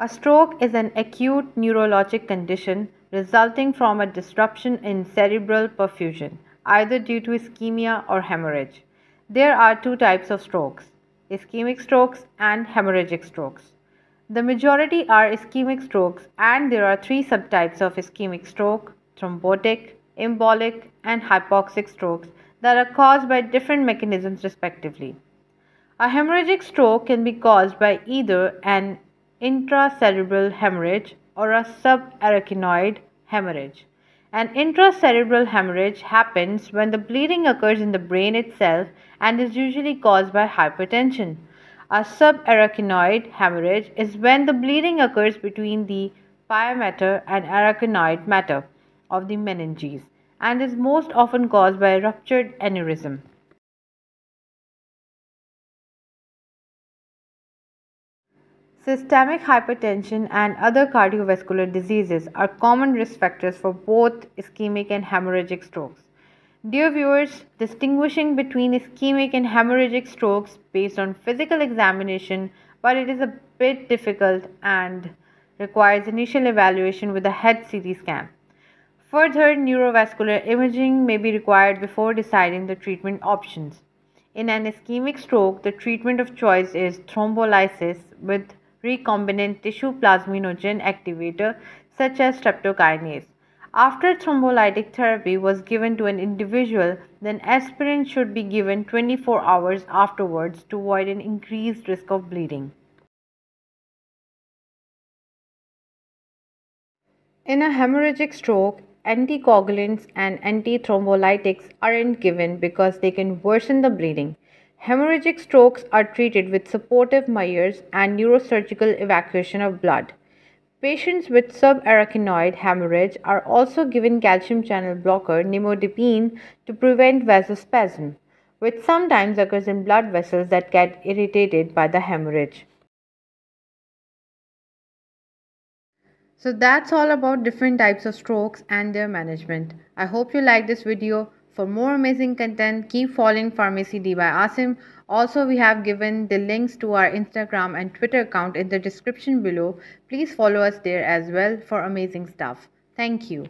A stroke is an acute neurologic condition resulting from a disruption in cerebral perfusion, either due to ischemia or hemorrhage. There are two types of strokes ischemic strokes and hemorrhagic strokes. The majority are ischemic strokes, and there are three subtypes of ischemic stroke thrombotic, embolic, and hypoxic strokes that are caused by different mechanisms, respectively. A hemorrhagic stroke can be caused by either an intracerebral hemorrhage or a subarachnoid hemorrhage. An intracerebral hemorrhage happens when the bleeding occurs in the brain itself and is usually caused by hypertension. A subarachnoid hemorrhage is when the bleeding occurs between the pia mater and arachnoid mater of the meninges and is most often caused by a ruptured aneurysm. Systemic hypertension and other cardiovascular diseases are common risk factors for both ischemic and hemorrhagic strokes. Dear viewers, distinguishing between ischemic and hemorrhagic strokes based on physical examination, but it is a bit difficult and requires initial evaluation with a head CT scan. Further neurovascular imaging may be required before deciding the treatment options. In an ischemic stroke, the treatment of choice is thrombolysis with recombinant tissue plasminogen activator such as streptokinase. After thrombolytic therapy was given to an individual, then aspirin should be given 24 hours afterwards to avoid an increased risk of bleeding. In a hemorrhagic stroke, anticoagulants and antithrombolytics aren't given because they can worsen the bleeding. Hemorrhagic strokes are treated with supportive measures and neurosurgical evacuation of blood. Patients with subarachnoid hemorrhage are also given calcium channel blocker nimodipine to prevent vasospasm, which sometimes occurs in blood vessels that get irritated by the hemorrhage. So that's all about different types of strokes and their management. I hope you like this video. For more amazing content, keep following Pharmacy D by Asim. Also, we have given the links to our Instagram and Twitter account in the description below. Please follow us there as well for amazing stuff. Thank you.